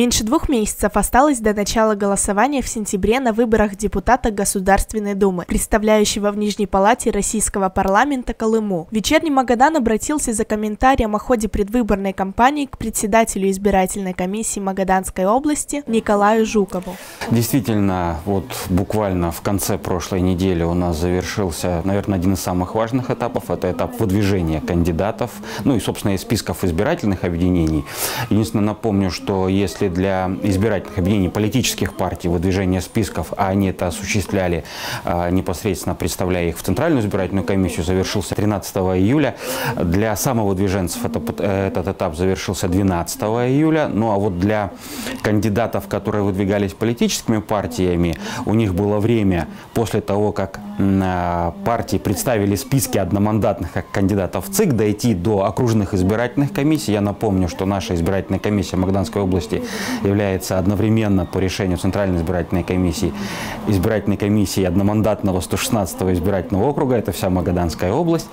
Меньше двух месяцев осталось до начала голосования в сентябре на выборах депутата Государственной Думы, представляющего в Нижней Палате Российского парламента Колыму. Вечерний Магадан обратился за комментарием о ходе предвыборной кампании к председателю избирательной комиссии Магаданской области Николаю Жукову. Действительно, вот буквально в конце прошлой недели у нас завершился, наверное, один из самых важных этапов. Это этап выдвижения кандидатов, ну и, собственно, из списков избирательных объединений. Единственное, напомню, что если для избирательных объединений политических партий выдвижение списков, а они это осуществляли а, непосредственно представляя их в Центральную избирательную комиссию, завершился 13 июля. Для самовыдвиженцев это, э, этот этап завершился 12 июля. Ну а вот для кандидатов, которые выдвигались политическими партиями, у них было время после того, как партии представили списки одномандатных кандидатов в ЦИК, дойти до окружных избирательных комиссий. Я напомню, что наша избирательная комиссия Магданской области является одновременно по решению Центральной избирательной комиссии избирательной комиссии одномандатного 116 избирательного округа, это вся Магаданская область.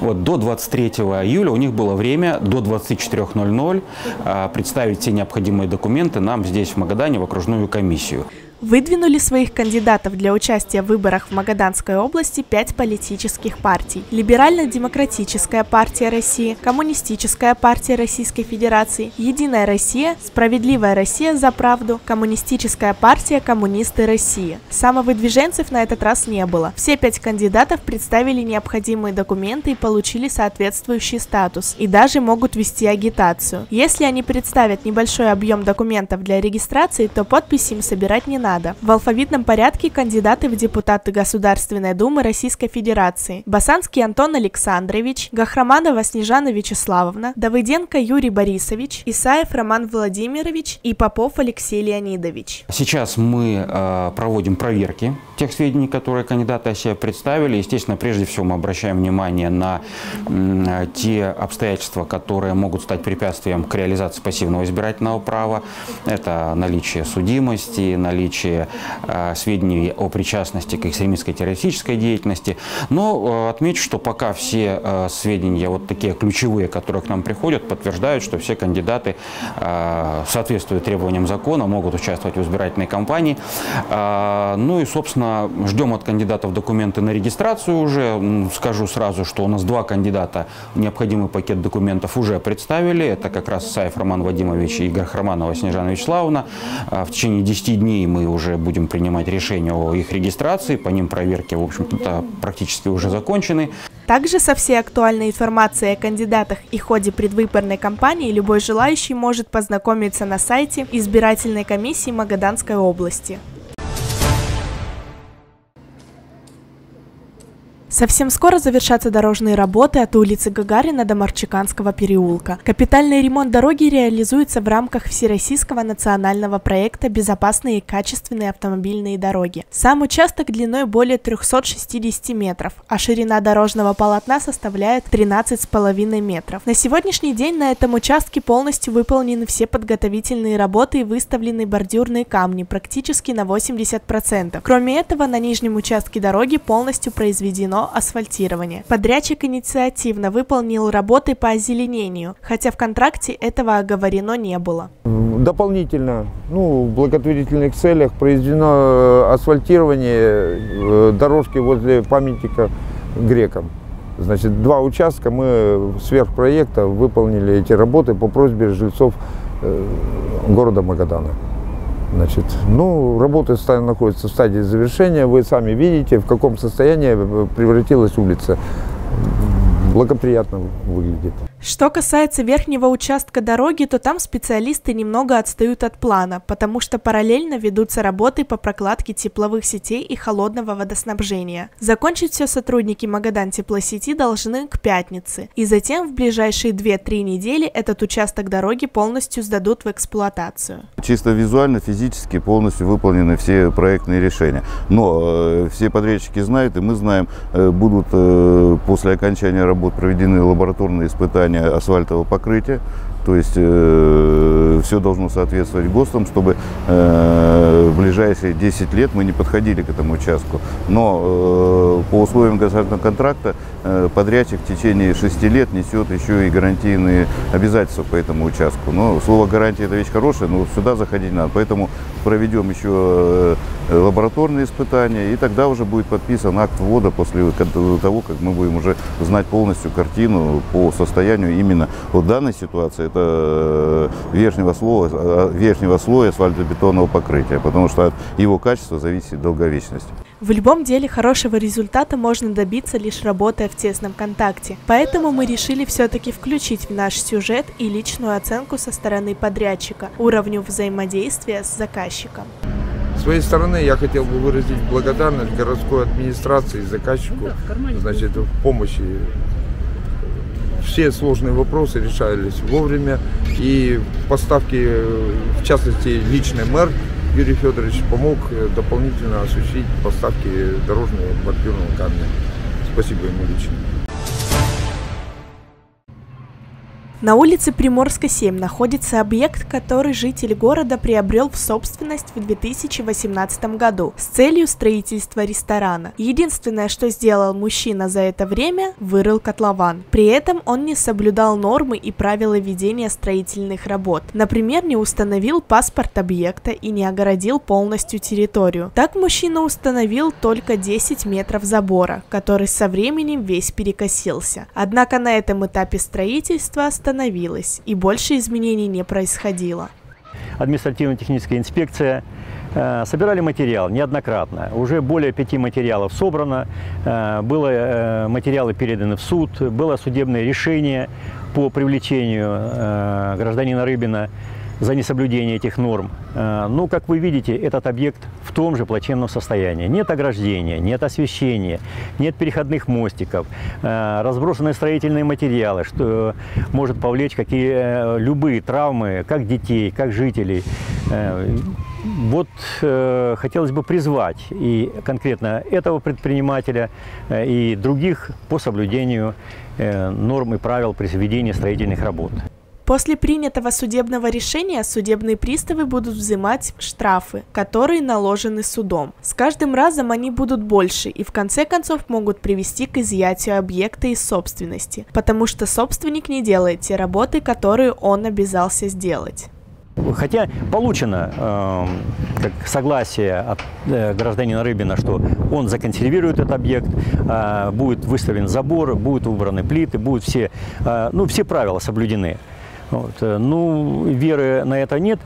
Вот, до 23 июля у них было время до 24.00 а, представить все необходимые документы нам здесь в Магадане в окружную комиссию. Выдвинули своих кандидатов для участия в выборах в Магаданской области пять политических партий. Либерально-демократическая партия России, Коммунистическая партия Российской Федерации, Единая Россия, Справедливая Россия за правду, Коммунистическая партия Коммунисты России. Самовыдвиженцев на этот раз не было. Все пять кандидатов представили необходимые документы и получили соответствующий статус, и даже могут вести агитацию. Если они представят небольшой объем документов для регистрации, то подписи им собирать не надо надо. В алфавитном порядке кандидаты в депутаты Государственной Думы Российской Федерации. Басанский Антон Александрович, Гахраманова Снежана Вячеславовна, Давыденко Юрий Борисович, Исаев Роман Владимирович и Попов Алексей Леонидович. Сейчас мы э, проводим проверки тех сведений, которые кандидаты о себе представили. Естественно, прежде всего мы обращаем внимание на э, те обстоятельства, которые могут стать препятствием к реализации пассивного избирательного права. Это наличие судимости, наличие наличие э, сведений о причастности к экстремистской террористической деятельности. Но э, отмечу, что пока все э, сведения, вот такие ключевые, которые к нам приходят, подтверждают, что все кандидаты соответствуют требованиям закона, могут участвовать в избирательной кампании. Ну и, собственно, ждем от кандидатов документы на регистрацию уже. Скажу сразу, что у нас два кандидата необходимый пакет документов уже представили. Это как раз Саев Роман Вадимович и Игорь Хроманова Снежана Вячеславовна. В течение 10 дней мы уже будем принимать решение о их регистрации, по ним проверки, в общем-то, практически уже закончены. Также со всей актуальной информацией о кандидатах и ходе предвыборной кампании любой желающий может познакомиться на сайте избирательной комиссии Магаданской области. Совсем скоро завершатся дорожные работы от улицы Гагарина до Марчиканского переулка. Капитальный ремонт дороги реализуется в рамках Всероссийского национального проекта «Безопасные и качественные автомобильные дороги». Сам участок длиной более 360 метров, а ширина дорожного полотна составляет 13,5 метров. На сегодняшний день на этом участке полностью выполнены все подготовительные работы и выставлены бордюрные камни практически на 80%. Кроме этого, на нижнем участке дороги полностью произведено асфальтирования. Подрядчик инициативно выполнил работы по озеленению, хотя в контракте этого оговорено не было. Дополнительно, ну, в благотворительных целях произведено э, асфальтирование э, дорожки возле памятника грекам. Значит, два участка мы сверх проекта выполнили эти работы по просьбе жильцов э, города Магадана. Значит, ну, работа находится в стадии завершения. Вы сами видите, в каком состоянии превратилась улица. Благоприятно выглядит. Что касается верхнего участка дороги, то там специалисты немного отстают от плана, потому что параллельно ведутся работы по прокладке тепловых сетей и холодного водоснабжения. Закончить все сотрудники Магадан теплосети должны к пятнице, и затем в ближайшие 2-3 недели этот участок дороги полностью сдадут в эксплуатацию. Чисто визуально, физически полностью выполнены все проектные решения. Но э, все подрядчики знают, и мы знаем, э, будут э, после окончания работ проведены лабораторные испытания асфальтового покрытия. То есть э, все должно соответствовать ГОСТам, чтобы э, в ближайшие 10 лет мы не подходили к этому участку. Но э, по условиям государственного контракта э, подрядчик в течение 6 лет несет еще и гарантийные обязательства по этому участку. Но слово гарантия это вещь хорошая, но сюда заходить надо. Поэтому проведем еще э, лабораторные испытания, и тогда уже будет подписан акт ввода после того, как мы будем уже знать полностью картину по состоянию именно вот данной ситуации. Это э, верхнего слоя, э, верхнего слоя асфальтобетонного покрытия, потому что от его качества зависит долговечность. В любом деле хорошего результата можно добиться лишь работая в тесном контакте. Поэтому мы решили все-таки включить в наш сюжет и личную оценку со стороны подрядчика, уровню взаимодействия с заказчиком. Своей стороны я хотел бы выразить благодарность городской администрации и заказчику значит, в помощи. Все сложные вопросы решались вовремя и поставки, в частности, личный мэр Юрий Федорович помог дополнительно осуществить поставки дорожного бордюрного камня. Спасибо ему лично. На улице Приморска 7 находится объект, который житель города приобрел в собственность в 2018 году с целью строительства ресторана. Единственное, что сделал мужчина за это время, вырыл котлован. При этом он не соблюдал нормы и правила ведения строительных работ. Например, не установил паспорт объекта и не огородил полностью территорию. Так мужчина установил только 10 метров забора, который со временем весь перекосился. Однако на этом этапе строительства остановилась, и больше изменений не происходило. Административно-техническая инспекция э, собирали материал неоднократно. Уже более пяти материалов собрано, э, было, э, материалы переданы в суд, было судебное решение по привлечению гражданина Рыбина за несоблюдение этих норм. Э, Но, как вы видите, этот объект в том же плачевном состоянии. Нет ограждения, нет освещения, нет переходных мостиков, э, разбросаны строительные материалы, что может повлечь какие, э, любые травмы, как детей, как жителей. Вот хотелось бы призвать и конкретно этого предпринимателя и других по соблюдению норм и правил при ведении строительных работ. После принятого судебного решения судебные приставы будут взимать штрафы, которые наложены судом. С каждым разом они будут больше и в конце концов могут привести к изъятию объекта из собственности, потому что собственник не делает те работы, которые он обязался сделать. Хотя получено э, как согласие от э, гражданина Рыбина, что он законсервирует этот объект, э, будет выставлен забор, будут убраны плиты, будут все, э, ну, все правила соблюдены. Вот. Э, ну, веры на это нет.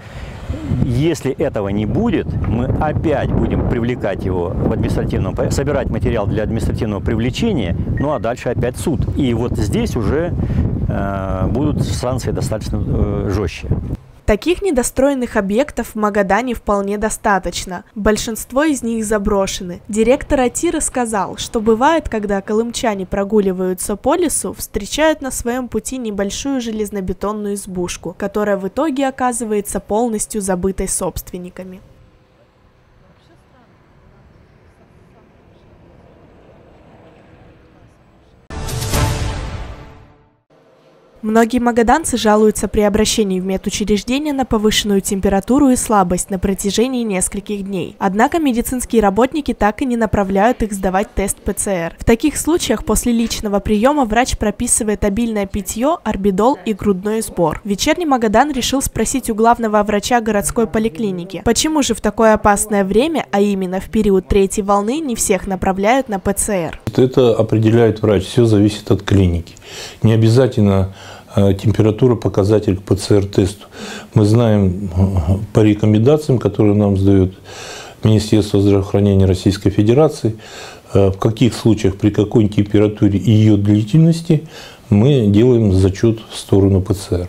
Если этого не будет, мы опять будем привлекать его в административном, собирать материал для административного привлечения, ну а дальше опять суд. И вот здесь уже э, будут санкции достаточно э, жестче. Таких недостроенных объектов в Магадане вполне достаточно. Большинство из них заброшены. Директор Атиры сказал, что бывает, когда колымчане прогуливаются по лесу, встречают на своем пути небольшую железнобетонную избушку, которая в итоге оказывается полностью забытой собственниками. Многие магаданцы жалуются при обращении в медучреждение на повышенную температуру и слабость на протяжении нескольких дней. Однако медицинские работники так и не направляют их сдавать тест ПЦР. В таких случаях после личного приема врач прописывает обильное питье, орбидол и грудной сбор. Вечерний Магадан решил спросить у главного врача городской поликлиники, почему же в такое опасное время, а именно в период третьей волны, не всех направляют на ПЦР. Это определяет врач, все зависит от клиники. Не обязательно температура показатель к ПЦР-тесту. Мы знаем э, по рекомендациям, которые нам сдает Министерство здравоохранения Российской Федерации, э, в каких случаях, при какой температуре и ее длительности мы делаем зачет в сторону ПЦР.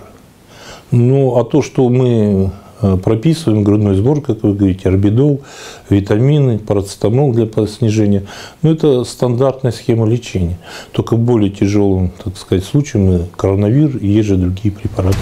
Ну, а то, что мы Э, прописываем грудной сбор, как вы говорите, орбидол, витамины, парацетамол для снижения. Но ну, это стандартная схема лечения. Только более тяжелом, так сказать, случае мы коронавир и есть же другие препараты.